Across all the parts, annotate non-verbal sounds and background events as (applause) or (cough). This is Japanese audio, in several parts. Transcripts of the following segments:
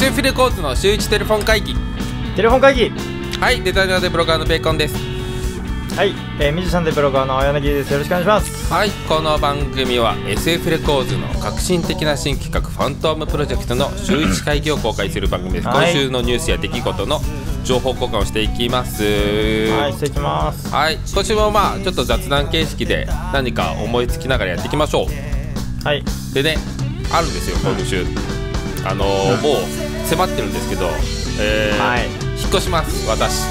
SF レコーズの週一テレフォン会議。テレフォン会議。はいデザイナーでブロガーのベーコンです。はい、えー、ミュージシャンでブロガーの青柳です。よろしくお願いします。はいこの番組は SF レコーズの革新的な新企画ファントームプロジェクトの週一会議を公開する番組です、はい。今週のニュースや出来事の情報交換をしていきます。はいしていきます。はい今週もまあちょっと雑談形式で何か思いつきながらやっていきましょう。はい。でねあるんですよ今週。あのーもう迫ってるんですけど、えーはい。引っ越します。私。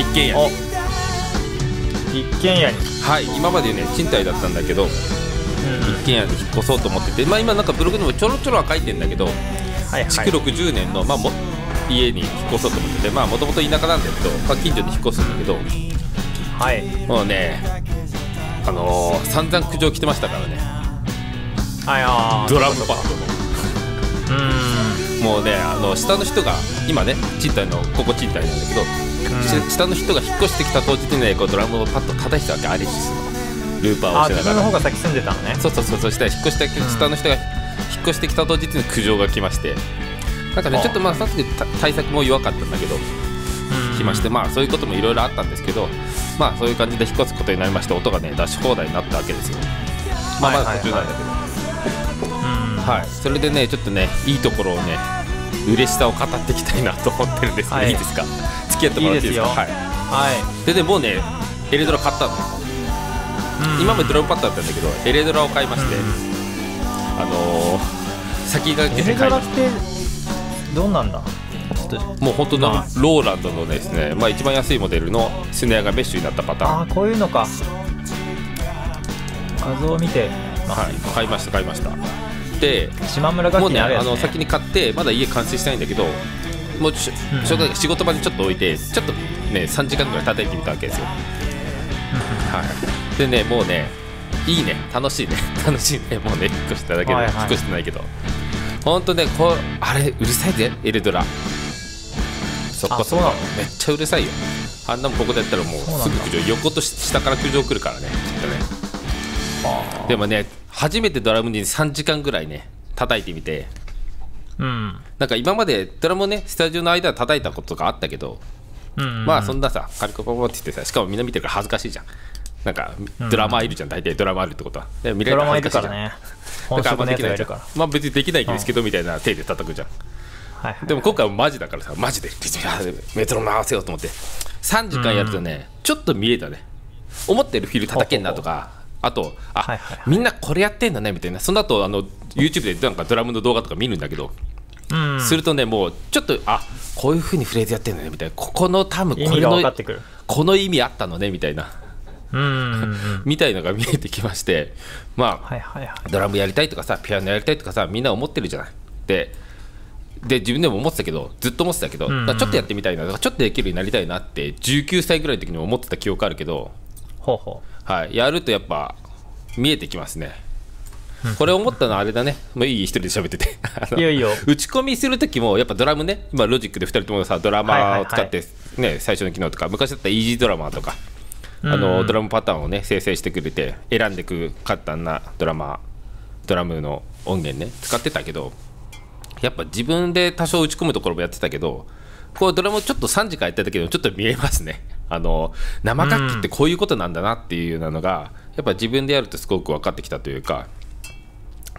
一軒家一軒家に。はい。今までね賃貸だったんだけどうん。一軒家に引っ越そうと思ってて。まあ今なんかブログにもちょろちょろは書いてんだけどはいはい。築60年の、まあ、も家に引っ越そうと思っててまあもともと田舎なんだけど、まあ、近所に引っ越すんだけどはい。もうねあのー、散々苦情来てましたからね。はいあー。ドラムパッドの。うーんもうねあの下の人が今ね賃貸のここ賃貸なんだけど、し下の人が引っ越してきた当時にねこうドラムをパッと叩いてたわけアレジスのルーパーをあしながら。自分の方が先住んでたのね。そうそうそうそしたら引っ越した下の人が引っ越してきた当日に苦情が来まして。なんかねあちょっとまあさっきた対策も弱かったんだけど来ましてまあそういうこともいろいろあったんですけどまあそういう感じで引っ越すことになりまして音がね出し放題になったわけですよ。まあまだ途中なんだけど。うんはい、それでねちょっとねいいところをね嬉しさを語っていきたいなと思ってるんですけど、はい。い、いですか？付き合ってもらっていいですか？いいはい、はでねもうねエレドラ買ったの、いうん。今までドラムパッドだったんだけどエレドラを買いまして、うあのー先駆けエて買いましレドラってどんなんだ？もう本当のまあ。ローランドのですね、まあ、一番安いモデルのスネアがメッシュになったパターン。ああこういうのか。画像を見て。はい、買いました買いましたで島村楽もうねあの先に買ってまだ家完成してないんだけどもうしうん仕事場にちょっと置いてちょっとね3時間ぐらい叩いてみたわけですよ。はい。でねもうねいいね。楽しいね。(laughs) 楽しいね。もうね引っ越しただけで、はいはい。引っ越してないけど。ほんとねこうあれうるさいぜ？エレドラ。そこそこあそうなの？めっちゃうるさいよ。あんなもんここでやったらもうすぐ苦情横と下から苦情来るからねきっとね。でもね初めてドラムに3時間ぐらいね叩いてみて。うん。なんか今までドラムをねスタジオの間は叩いたことがあったけど、うんうんまあそんなさ軽くポポって言ってさしかもみんな見てるから恥ずかしいじゃん。なんかドラマーいるじゃん大体ドラマーいるってことは。で見られるドラマい恥ずかしい。じゃんるからねだから。からまあ別にできないんですけどみたいな手で叩くじゃん。はいはいでも今回はマジだからさマジで。メトロノーム合わせようと思って。3時間やるとね、ちょっと見えたね。思ってるフィル叩けんなとかあとあ、はいはいはい。みんなこれやってんだねみたいな。その後あの YouTube でなんかドラムの動画とか見るんだけど、うん。するとねもうちょっとあこういう風にフレーズやってんだねみたいな。ここの多分これのこの意味あったのねみたいな。うんうんうん。みたいのが見えてきましてまあ、はいはいはい。ドラムやりたいとかさピアノやりたいとかさみんな思ってるじゃない。でで自分でも思ってたけどずっと思ってたけど、ちょっとやってみたいなとかちょっとできるようになりたいなって19歳ぐらいの時にも思ってた記憶あるけど、ほうほはい、やるとやっぱ見えてきますね。これ思ったのはあれだね。もういい一人で喋ってて。(laughs) あのいいよいいよ。打ち込みする時もやっぱドラムね。今ロジックで2人ともさドラマーを使って、ね最初の機能とか昔だったらイージードラマーとかあのうんドラムパターンをね生成してくれて選んでく簡単なドラマドラムの音源ね使ってたけどやっぱ自分で多少打ち込むところもやってたけどこうドラムをちょっと3時間やってたけどちょっと見えますねあの生楽器ってこういうことなんだなっていうのがやっぱ自分でやるとすごく分かってきたというか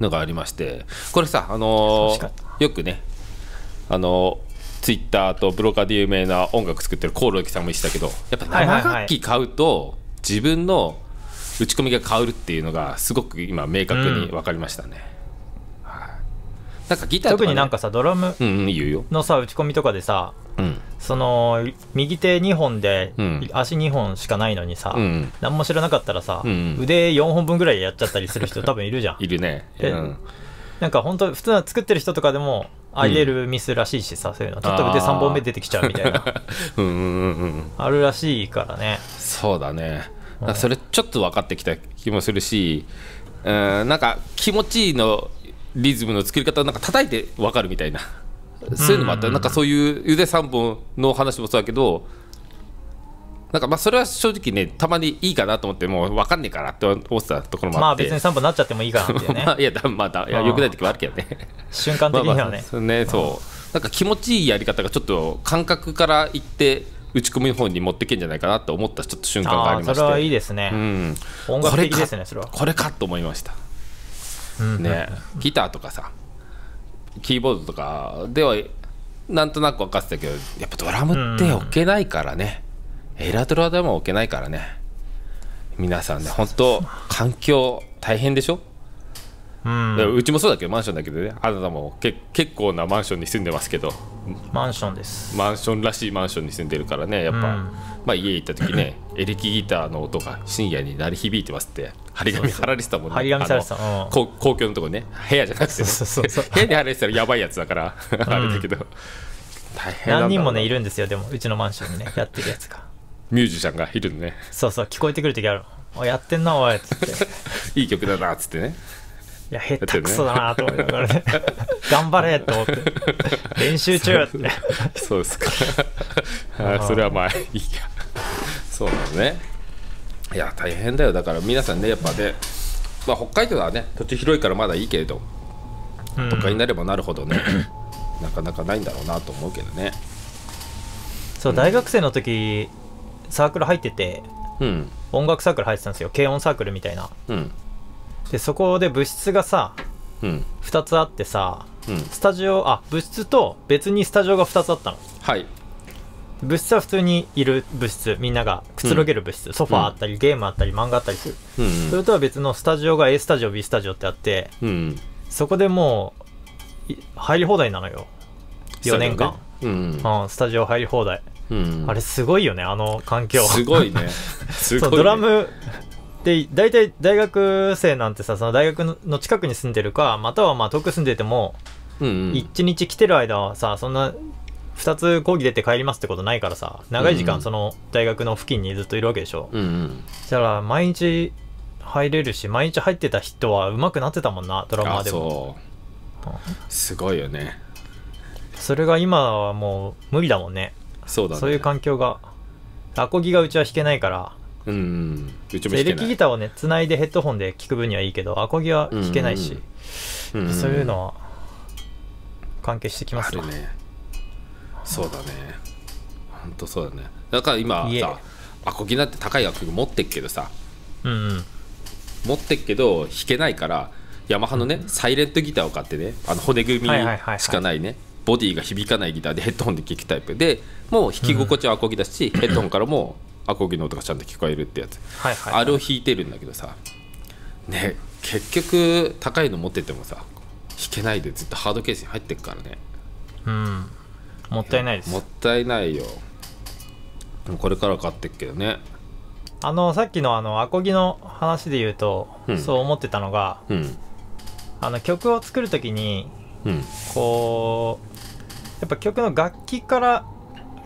のがありましてこれさあのよくねあのツイッターとブロガーで有名な音楽作ってるコオロギさんも言ってたけどやっぱ生楽器買うと自分の打ち込みが変わるっていうのがすごく今明確に分かりましたね、はい。なんかギターとか、ね、特になんかさドラムのさ打ち込みとかでさうんその右手2本で、うん。足2本しかないのにさ、うんうん。何も知らなかったらさ、うんうん。腕4本分ぐらいやっちゃったりする人 (laughs) 多分いるじゃん。いるね。でうん。なんか本当普通は作ってる人とかでもありえるミスらしいしさ、そういうの。ちょっと腕3本目出てきちゃうみたいな。(laughs) うんうんうんうんあるらしいからね。そうだね。それちょっと分かってきた気もするしうんなんか気持ちいいのリズムの作り方をなんか叩いて分かるみたいなそういうのもあった、なんかそういう腕3本の話もそうだけどなんかまあそれは正直ねたまにいいかなと思ってもう分かんねえかなって思ってたところもあって。まあ別に3本なっちゃってもいいかなってね (laughs) まあいやだまあだいやよくない時もあるけどね。瞬間的にはね、まあまあそうねそう。なんか気持ちいいやり方がちょっと感覚からいって打ち込みの方に持ってけんじゃないかなと思ったちょっと瞬間がありまして。それはいいですね、うん、音楽的ですねこそれは。これかと思いました。うん。ね、ギターとかさキーボードとかではなんとなく分かってたけどやっぱドラムって置けないからね、エラドラでも置けないからね。皆さんね本当環境大変でしょ、うん。うちもそうだけ？どマンションだけどね。あなたもけ結構なマンションに住んでますけど。マンションです。マンションらしいマンションに住んでるからねやっぱ、うん。まあ、家行った時ね (laughs) エレキギターの音が深夜に鳴り響いてますって。張り紙貼られてたもんね。張り紙されてた。公共のとこね。部屋じゃなくて、ね、部屋に貼られてたらやばいやつだから。あれだけど、大変なんだろうな。何人もねいるんですよ。でもうちのマンションにねやってるやつが。ミュージシャンがいるのね。そうそう。聞こえてくる時ある。おいやってんなおい。っつっていい曲だなっつってねいや下手くそだなと思いながらね。(laughs) 頑張れと思って。練習中って。(laughs) そうですか。(laughs) あー。それはまあいいやそうなのね。いや大変だよ。だから皆さんねやっぱね、まあ、北海道はね土地広いからまだいいけれどうん。都会になればなるほどね、(coughs) なかなかないんだろうなと思うけどね。そう大学生の時サークル入っててうん。音楽サークル入ってたんですよ。軽音サークルみたいな。うんでそこで部室がさうん。2つあってさうん。スタジオあ部室と別にスタジオが2つあったの。はい。部室は普通にいる部室みんながくつろげる部室、ソファーあったりゲームあったり漫画あったりする、うんそれとは別のスタジオが A スタジオ B スタジオってあってうんそこでもうい入り放題なのよ。4年間、うんうん、スタジオ入り放題、うんあれすごいよねあの環境。すごいね。(laughs) すごそいうねドラムで大体大学生なんてさその大学の近くに住んでるかまたはまあ遠く住んでても、うんうん。1日来てる間はさそんな2つ講義出て帰りますってことないからさ長い時うん間その大学の付近にずっといるわけでしょ、うんうん。だから毎日入れるし毎日入ってた人は上手くなってたもんなドラマでも。そう。すごいよね。それが今はもう無理だもんね。そうだね。そういう環境が。アコギがうちは弾けないからうんエレキギターをねつないでヘッドホンで聴く分にはいいけどアコギは弾けないし、うんんそういうのは関係してきますわあるね。そうだね。ほんとそうだね。だから今さアコギなんて高いアコギ持ってっけどさ。うんうん。持ってっけど弾けないからヤマハのね、サイレントギターを買ってねあの骨組みはいはいはいはい。しかないねボディが響かないギターでヘッドホンで聴くタイプ。でもう弾き心地はアコギだし、(laughs) ヘッドホンからもアコギの音がちゃんと聞こえるってやつ、はいはいあれを弾いてるんだけどさ。ね結局高いの持っててもさ弾けないでずっとハードケースに入ってくからね。うん。もったいないです。もったいないよ。でもこれから買ってっけどね。あのさっきのあのアコギの話で言うと、うん。そう思ってたのがうん。あの曲を作るときにうん。こうやっぱ曲の楽器から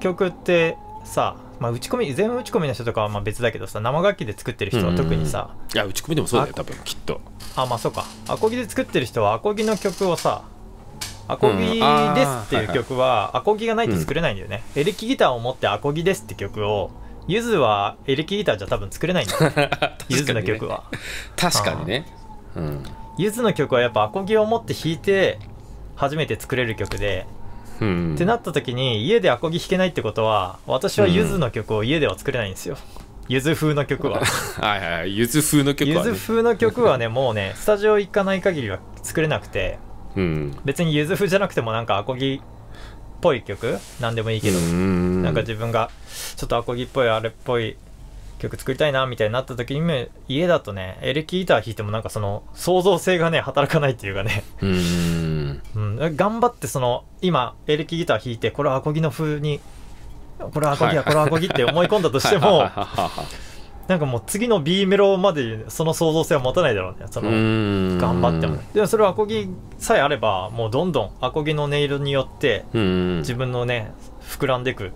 曲ってさ、まあ、打ち込み全打ち込みの人とかはまあ別だけどさ生楽器で作ってる人は特にさ、いや打ち込みでもそうだよ多分きっと。あまあそうか。アコギで作ってる人はアコギの曲をさアコギですっていう曲はアコギがないと作れないんだよね、エレキギターを持ってアコギですって曲をゆずはエレキギターじゃ多分作れないんだよ (laughs) ゆずの曲は。確かにね。うん。ゆずの曲はやっぱアコギを持って弾いて初めて作れる曲で、うん。ってなった時に家でアコギ弾けないってことは私はゆずの曲を家では作れないんですよ。ゆず風の曲は。(laughs) はいはいはい。ゆず風の曲ゆはね。ず風の曲はねもうねスタジオ行かない限りは作れなくてうん。別にゆず風じゃなくてもなんかアコギっぽい曲？なんでもいいけど、うん。なんか自分がちょっとアコギっぽいあれっぽい曲作りたいなみたいになった時に家だとねエレキギター弾いてもなんかその創造性がね働かないっていうかね、うん。うん、頑張ってその今エレキギター弾いてこれはアコギの風にこれはアコギやはい。これはアコギって思い込んだとしてもなんかもう次の B メロまでその創造性は持たないだろうね。そのうん。頑張っても。でもそれはアコギさえあればもうどんどんアコギの音色によってうん。自分のね膨らんでいく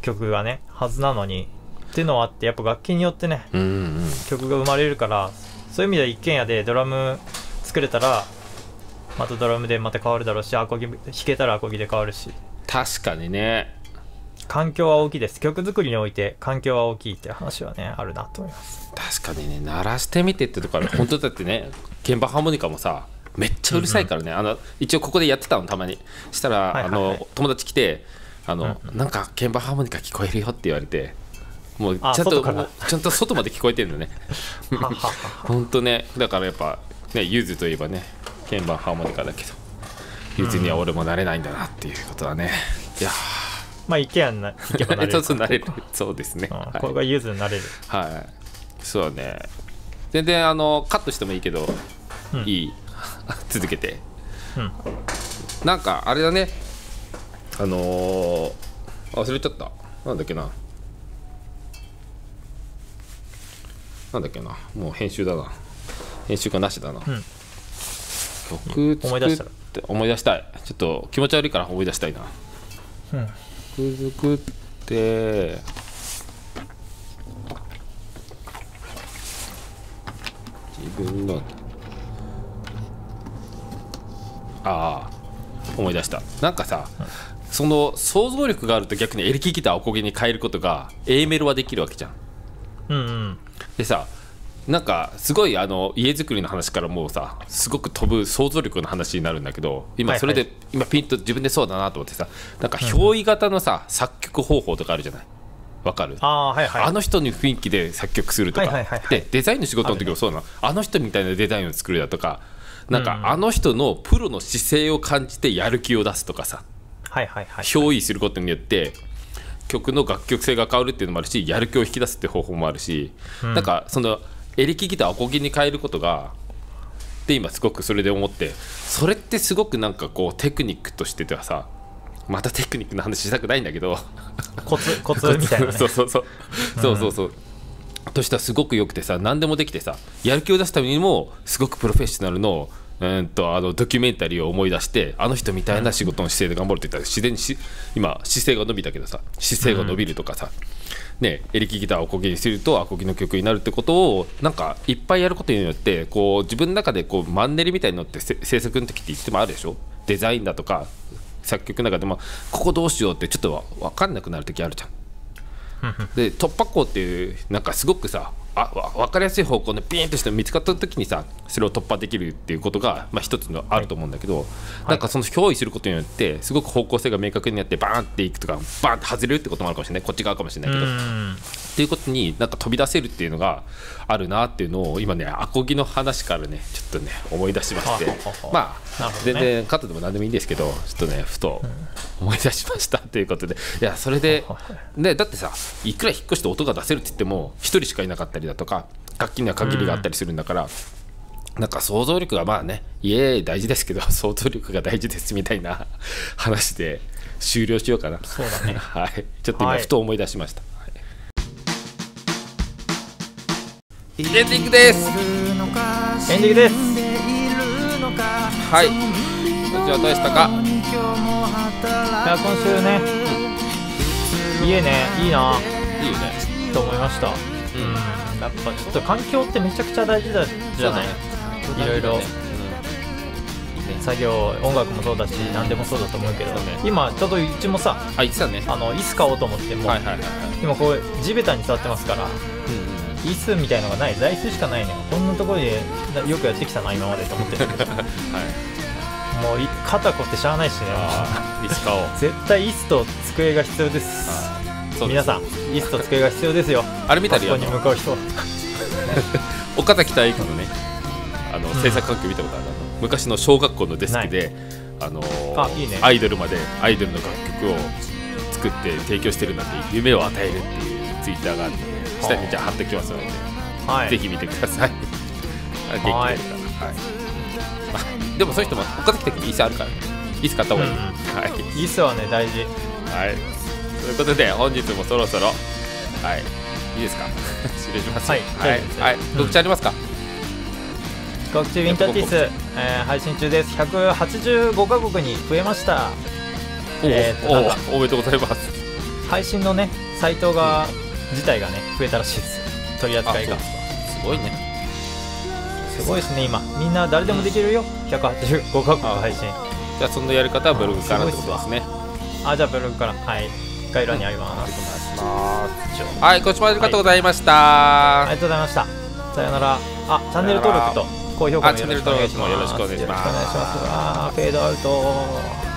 曲がねはずなのにっていうのはあってやっぱ楽器によってねうんうん。曲が生まれるからそういう意味では一軒家でドラム作れたらまたドラムでまた変わるだろうしアコギ弾けたらアコギで変わるし。確かにね。環境は大きいです。曲作りにおいて環境は大きいって話はねあるなと思います。確かにね鳴らしてみてってところは本当だってね (laughs) 鍵盤ハーモニカもさめっちゃうるさいからね、あの一応ここでやってたのたまに。したら、はいはいはい。あの友達来てあの、なんか鍵盤ハーモニカ聞こえるよって言われてもうちゃあんとちゃんと外まで聞こえてるのね。(laughs) 本当ねだからやっぱねゆずといえばね鍵盤ハーモニカだけどゆずには俺もなれないんだなっていうことだね、いやまあいけやんな行けばなれー (laughs) る。そうですね、これがユズになれる。はい、そうね。全然あのカットしてもいいけど、うん。いい。(laughs) 続けて。うん。なんかあれだね。あのー、忘れちゃった。なんだっけななんだっけな。もう編集だな。編集がなしだな、ん。曲作思い出したら。って思い出したい。ちょっと気持ち悪いから思い出したいな。うん。曲作って自分のああ思い出した。なんかさ、その想像力があると逆にエレキギターをおこげに変えることが A メロはできるわけじゃん。うんうんでさなんかすごいあの家づくりの話からもうさすごく飛ぶ想像力の話になるんだけど今それで、はい今ピンと自分でそうだなと思ってさなんか憑依型のさ、作曲方法とかあるじゃない？わかる？ああはいはい。あの人に雰囲気で作曲するとか、はいはいはいはい。でデザインの仕事の時もそうなの。あの人みたいなデザインを作るだとかなんかうん。あの人のプロの姿勢を感じてやる気を出すとかさ。はいはいはい憑依することによって曲の楽曲性が変わるっていうのもあるしやる気を引き出すって方法もあるし、うん。なんかそのエレキギターをアコギに変えることがで今すごくそれで思ってそれってすごくなんかこうテクニックとしてはさまたテクニックの話したくないんだけどコツ (laughs) コツみたいなね。そうそうそう。そうそうそう。としてはすごく良くてさ何でもできてさやる気を出すためにもすごくプロフェッショナルのうーんとあのドキュメンタリーを思い出してあの人みたいな仕事の姿勢で頑張るって言ったら自然にし今姿勢が伸びたけどさ姿勢が伸びるとかさ、ね、エレキギターをアコギにするとアコギの曲になるってことをなんかいっぱいやることによってこう自分の中でこうマンネリみたいにのってせ制作の時って言ってもあるでしょ？デザインだとか作曲の中でもここどうしようってちょっとわ分かんなくなる時あるじゃん。で突破口っていうなんかすごくさあわ分かりやすい方向でピーンとして見つかった時にさそれを突破できるっていうことが、まあ、一つのあると思うんだけど、なんかその憑依することによってすごく方向性が明確になってバーンっていくとかバーンって外れるってこともあるかもしれない。こっち側かもしれなういけど、ん。っていうことになんか飛び出せるっていうのがあるなっていうのを今ねアコギの話からねちょっとね思い出しまして。はははは。まあ、全然カットでも何でもいいんですけどちょっとねふと思い出しましたということで。いやそれではねだってさいくら引っ越して音が出せるって言っても1人しかいなかったりだとか楽器には限りがあったりするんだから、なんか想像力がまあねイエーイ大事ですけど (laughs) 想像力が大事ですみたいな (laughs) 話で終了しようかな。そうだね。(laughs) はい。ちょっと今はい。ふと思い出しました、はい。エンディングです。エンディングですはい。こちらどうでしたか。いや今週ね。家ねいいな。いいよね。と思いました。うん。やっぱちょっと環境ってめちゃくちゃ大事だじゃない？いろいろ。作業音楽もそうだし何でもそうだと思うけど。今ちょうどうちもさあ言ってたね。あの椅子買おうと思っても、はいはいはいはい。今こう地べたに座ってますから椅子みたいのがない。座椅子しかないのよこんなところでなよくやってきたな今までと思ってる。(laughs) はい。もうい肩こってしゃあないしね。あーいつかを絶対椅子と机が必要です。皆さん椅子と机が必要ですよ。あれ見たりパソコンに向かう人。(laughs) 岡崎体育のねあのうん。制作環境見たことある、昔の小学校のデスクであのーね。アイドルまでアイドルの楽曲を作って提供してるなんて夢を与えるっていうツイッターがあるので下にじゃあ貼っておきますので、はい。ぜひ見てください。あ元気出るからはい、あでもそういう人も岡崎体育に椅子あるからね。椅子買った方がいい、うんうん。はい。椅子はね大事。はい。ということで、本日もそろそろ、はい。いいですか？(laughs) 失礼します。はいはい。はい。告知ありますか、学中ウィンターティス、えー配信中です。185カ国に増えました。えーとおなんかおおめでとうございます。配信のねサイトが、自体がね増えたらしいです。取り扱いが。すごいね。すごいですね今。みんな誰でもできるよ。185カ国配信。じゃあ、そのやり方はブログからってことですね。あじゃあブログから。はい。概要欄にあります。はい、ご視聴ありがとうございました。ありがとうございました。さよなら。あチャンネル登録と高評価もよろしくお願いします。あチャンネル登録もよろしくお願いします。あーフェードアウト